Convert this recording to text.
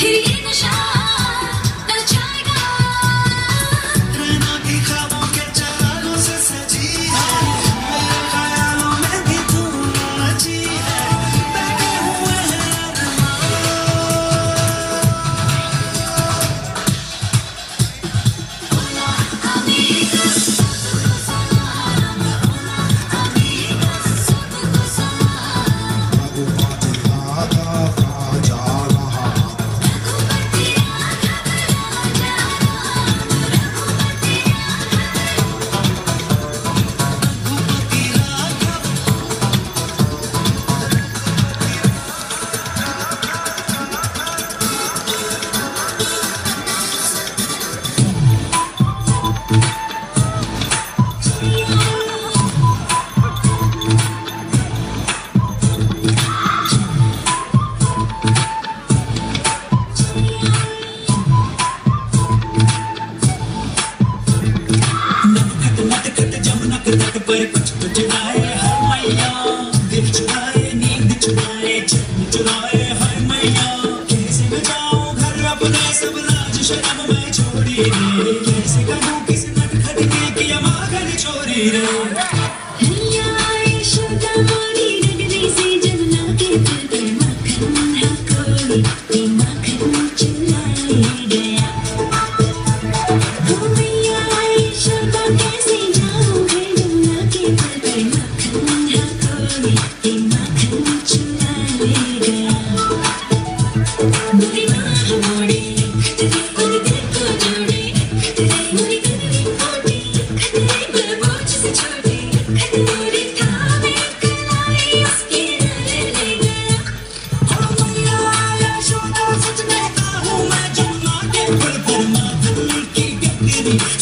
Here चुराए हर मैया दिल चुराए नींद चुराए चंद चुराए हर मैया कैसे बचाऊं घर सब राज कैसे कहूँ किस नटखट की किया मागन चोरी